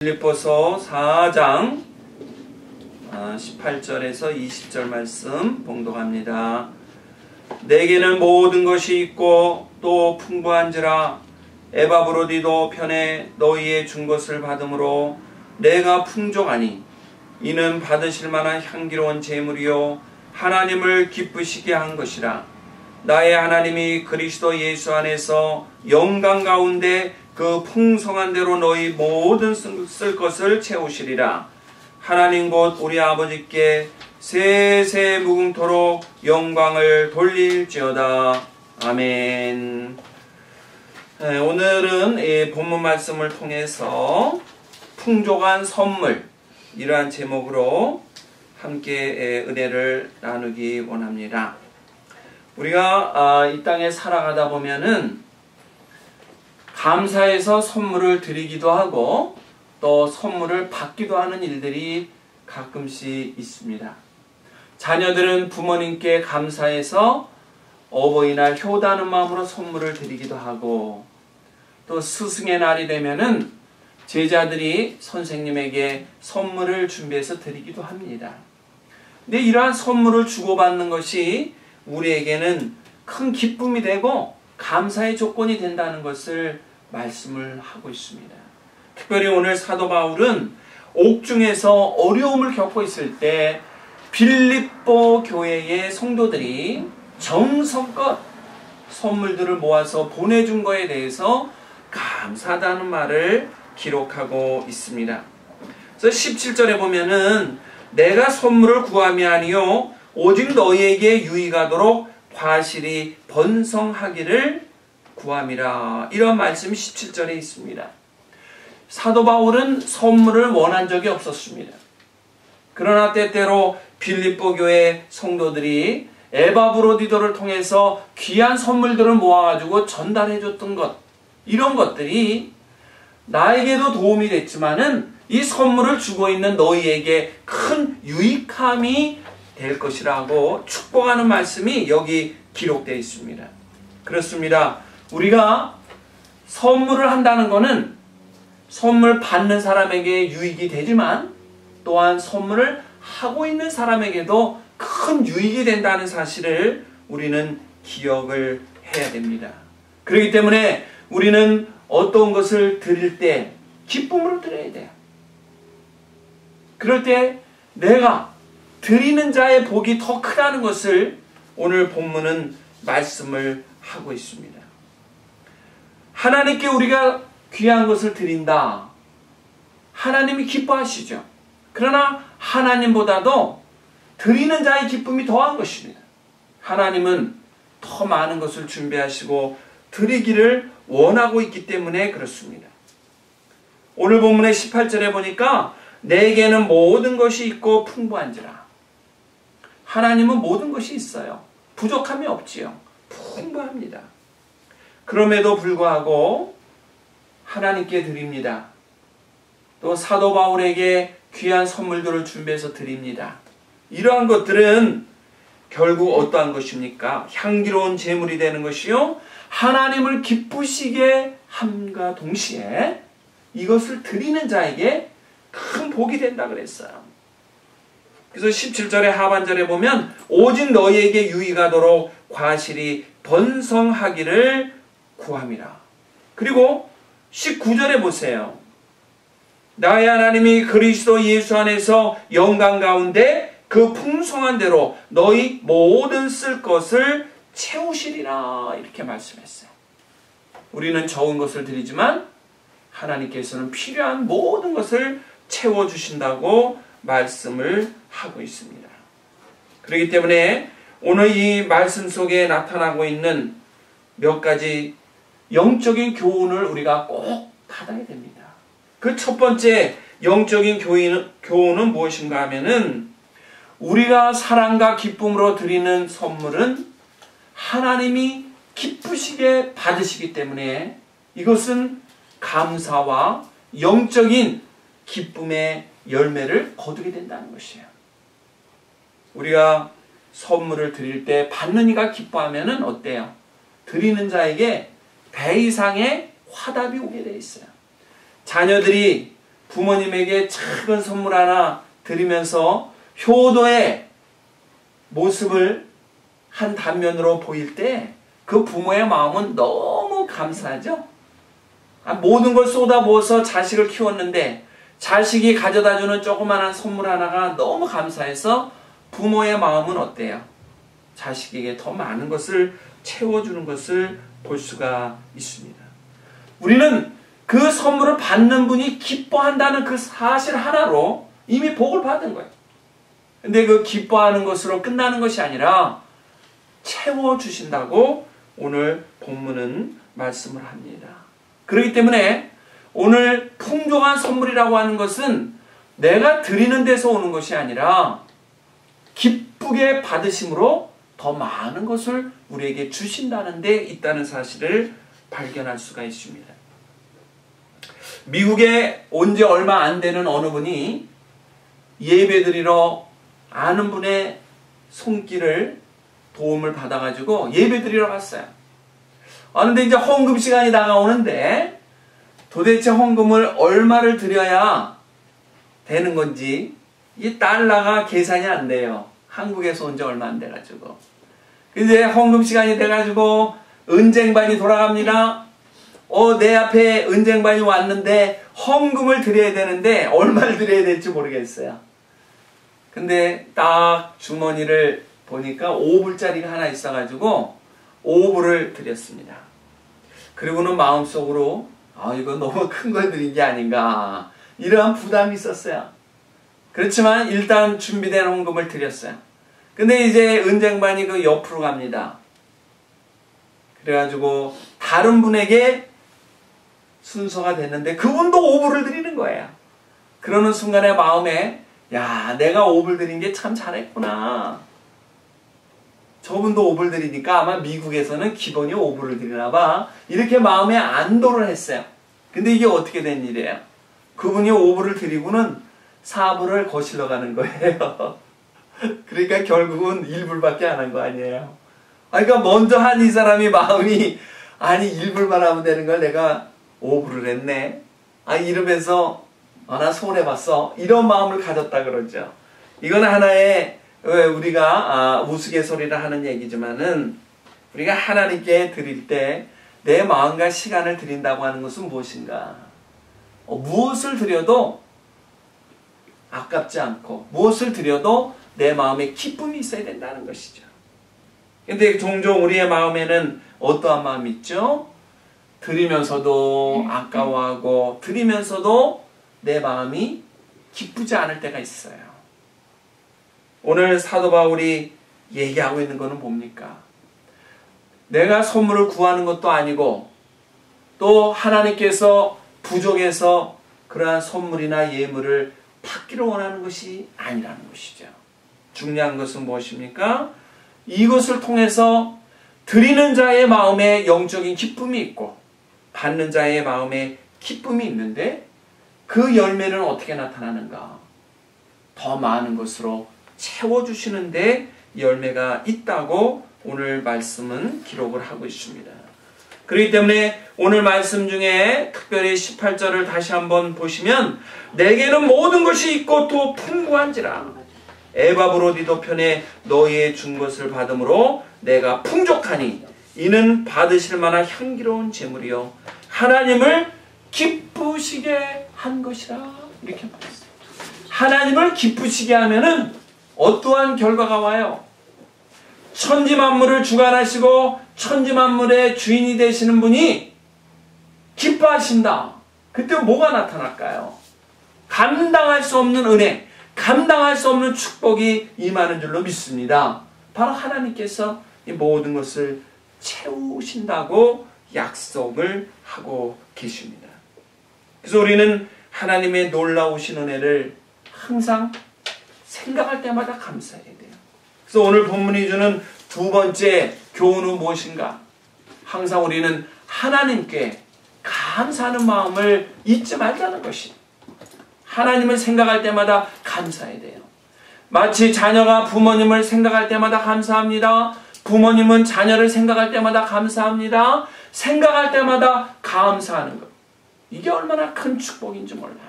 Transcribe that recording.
빌립보서 4장 18절에서 아, 20절 말씀 봉독합니다. 내게는 모든 것이 있고 또 풍부한지라 에바브로디도 편에 너희의 준 것을 받음으로 내가 풍족하니 이는 받으실 만한 향기로운 제물이요 하나님을 기쁘시게 한 것이라 나의 하나님이 그리스도 예수 안에서 영광 가운데 그 풍성한 대로 너희 모든 쓸 것을 채우시리라. 하나님 곧 우리 아버지께 세세 무궁토록 영광을 돌릴지어다. 아멘. 네, 오늘은 본문 말씀을 통해서 풍족한 선물 이러한 제목으로 함께 은혜를 나누기 원합니다. 우리가 아, 이 땅에 살아가다 보면은 감사해서 선물을 드리기도 하고 또 선물을 받기도 하는 일들이 가끔씩 있습니다. 자녀들은 부모님께 감사해서 어버이날 효다는 마음으로 선물을 드리기도 하고 또 스승의 날이 되면은 제자들이 선생님에게 선물을 준비해서 드리기도 합니다. 근데 이러한 선물을 주고받는 것이 우리에게는 큰 기쁨이 되고 감사의 조건이 된다는 것을 말씀을 하고 있습니다. 특별히 오늘 사도 바울은 옥중에서 어려움을 겪고 있을 때 빌립보 교회의 성도들이 정성껏 선물들을 모아서 보내준 거에 대해서 감사하다는 말을 기록하고 있습니다. 그래서 17절에 보면은 내가 선물을 구함이 아니요 오직 너희에게 유익하도록 과실이 번성하기를 구함이라 이런 말씀이 17절에 있습니다. 사도 바울은 선물을 원한 적이 없었습니다. 그러나 때때로 빌립보 교회 성도들이 에바브로디도를 통해서 귀한 선물들을 모아가지고 전달해 줬던 것 이런 것들이 나에게도 도움이 됐지만은 이 선물을 주고 있는 너희에게 큰 유익함이 될 것이라고 축복하는 말씀이 여기 기록되어 있습니다. 그렇습니다. 우리가 선물을 한다는 것은 선물 받는 사람에게 유익이 되지만 또한 선물을 하고 있는 사람에게도 큰 유익이 된다는 사실을 우리는 기억을 해야 됩니다. 그렇기 때문에 우리는 어떤 것을 드릴 때 기쁨으로 드려야 돼요. 그럴 때 내가 드리는 자의 복이 더 크다는 것을 오늘 본문은 말씀을 하고 있습니다. 하나님께 우리가 귀한 것을 드린다. 하나님이 기뻐하시죠. 그러나 하나님보다도 드리는 자의 기쁨이 더한 것입니다. 하나님은 더 많은 것을 준비하시고 드리기를 원하고 있기 때문에 그렇습니다. 오늘 본문의 18절에 보니까 내게는 모든 것이 있고 풍부한지라. 하나님은 모든 것이 있어요. 부족함이 없지요. 풍부합니다. 그럼에도 불구하고 하나님께 드립니다. 또 사도 바울에게 귀한 선물들을 준비해서 드립니다. 이러한 것들은 결국 어떠한 것입니까? 향기로운 제물이 되는 것이요. 하나님을 기쁘시게 함과 동시에 이것을 드리는 자에게 큰 복이 된다 그랬어요. 그래서 17절의 하반절에 보면 오직 너희에게 유익하도록 과실이 번성하기를 구함이라. 그리고 19절에 보세요. 나의 하나님이 그리스도 예수 안에서 영광 가운데 그 풍성한 대로 너희 모든 쓸 것을 채우시리라 이렇게 말씀했어요. 우리는 적은 것을 드리지만 하나님께서는 필요한 모든 것을 채워 주신다고 말씀을 하고 있습니다. 그렇기 때문에 오늘 이 말씀 속에 나타나고 있는 몇 가지 영적인 교훈을 우리가 꼭 받아야 됩니다. 그 첫 번째 영적인 교훈은, 교훈은 무엇인가 하면은 우리가 사랑과 기쁨으로 드리는 선물은 하나님이 기쁘시게 받으시기 때문에 이것은 감사와 영적인 기쁨의 열매를 거두게 된다는 것이에요. 우리가 선물을 드릴 때 받는 이가 기뻐하면 어때요? 드리는 자에게 배 이상의 화답이 오게 돼 있어요. 자녀들이 부모님에게 작은 선물 하나 드리면서 효도의 모습을 한 단면으로 보일 때 그 부모의 마음은 너무 감사하죠. 아, 모든 걸 쏟아부어서 자식을 키웠는데 자식이 가져다 주는 조그마한 선물 하나가 너무 감사해서 부모의 마음은 어때요? 자식에게 더 많은 것을 채워주는 것을 볼 수가 있습니다. 우리는 그 선물을 받는 분이 기뻐한다는 그 사실 하나로 이미 복을 받은 거예요. 근데 그 기뻐하는 것으로 끝나는 것이 아니라 채워주신다고 오늘 본문은 말씀을 합니다. 그렇기 때문에 오늘 풍족한 선물이라고 하는 것은 내가 드리는 데서 오는 것이 아니라 기쁘게 받으심으로 더 많은 것을 우리에게 주신다는 데 있다는 사실을 발견할 수가 있습니다. 미국에 온 지 얼마 안 되는 어느 분이 예배 드리러 아는 분의 손길을 도움을 받아가지고 예배 드리러 갔어요. 아, 근데 이제 헌금 시간이 다가오는데 도대체 헌금을 얼마를 드려야 되는 건지 이 달러가 계산이 안 돼요. 한국에서 온 지 얼마 안 돼가지고. 근데 헌금 시간이 돼가지고 은쟁반이 돌아갑니다. 어, 내 앞에 은쟁반이 왔는데 헌금을 드려야 되는데 얼마를 드려야 될지 모르겠어요. 근데 딱 주머니를 보니까 5불짜리가 하나 있어가지고 5불을 드렸습니다. 그리고는 마음속으로 아 이거 너무 큰 걸 드린 게 아닌가 이러한 부담이 있었어요. 그렇지만 일단 준비된 헌금을 드렸어요. 근데 이제 은쟁반이 그 옆으로 갑니다. 그래가지고 다른 분에게 순서가 됐는데 그분도 5불을 드리는 거예요. 그러는 순간에 마음에 야 내가 5불 드린 게 참 잘했구나. 저분도 5불 드리니까 아마 미국에서는 기본이 5불을 드리나 봐. 이렇게 마음에 안도를 했어요. 근데 이게 어떻게 된 일이에요? 그분이 5불을 드리고는 4불을 거실러 가는 거예요. 그러니까 결국은 1불밖에 안 한 거 아니에요. 아, 그러니까 먼저 한 이 사람이 마음이 아니 1불만 하면 되는 걸 내가 5불을 했네. 아 이러면서 아, 나 손해 봤어. 이런 마음을 가졌다 그러죠. 이건 하나의 우리가 아, 우스갯소리를 하는 얘기지만은 우리가 하나님께 드릴 때 내 마음과 시간을 드린다고 하는 것은 무엇인가? 어, 무엇을 드려도 아깝지 않고 무엇을 드려도 내 마음에 기쁨이 있어야 된다는 것이죠. 근데 종종 우리의 마음에는 어떠한 마음이 있죠? 드리면서도 아까워하고 드리면서도 내 마음이 기쁘지 않을 때가 있어요. 오늘 사도 바울이 얘기하고 있는 것은 뭡니까? 내가 선물을 구하는 것도 아니고 또 하나님께서 부족해서 그러한 선물이나 예물을 받기를 원하는 것이 아니라는 것이죠. 중요한 것은 무엇입니까? 이것을 통해서 드리는 자의 마음에 영적인 기쁨이 있고 받는 자의 마음에 기쁨이 있는데 그 열매는 어떻게 나타나는가? 더 많은 것으로 채워주시는데 열매가 있다고 오늘 말씀은 기록을 하고 있습니다. 그렇기 때문에 오늘 말씀 중에 특별히 18절을 다시 한번 보시면 내게는 모든 것이 있고 또 풍부한지라 에바브로디도 편에 너희의 준 것을 받음으로 내가 풍족하니 이는 받으실 만한 향기로운 제물이요 하나님을 기쁘시게 한 것이라 이렇게 말했어요. 하나님을 기쁘시게 하면은 어떠한 결과가 와요? 천지 만물을 주관하시고 천지 만물의 주인이 되시는 분이 기뻐하신다. 그때 뭐가 나타날까요? 감당할 수 없는 은혜, 감당할 수 없는 축복이 임하는 줄로 믿습니다. 바로 하나님께서 이 모든 것을 채우신다고 약속을 하고 계십니다. 그래서 우리는 하나님의 놀라우신 은혜를 항상 생각할 때마다 감사해야 돼요. 그래서 오늘 본문이 주는 두 번째 교훈은 무엇인가? 항상 우리는 하나님께 감사하는 마음을 잊지 말자는 것이. 하나님을 생각할 때마다 감사해야 돼요. 마치 자녀가 부모님을 생각할 때마다 감사합니다. 부모님은 자녀를 생각할 때마다 감사합니다. 생각할 때마다 감사하는 것. 이게 얼마나 큰 축복인지 몰라요.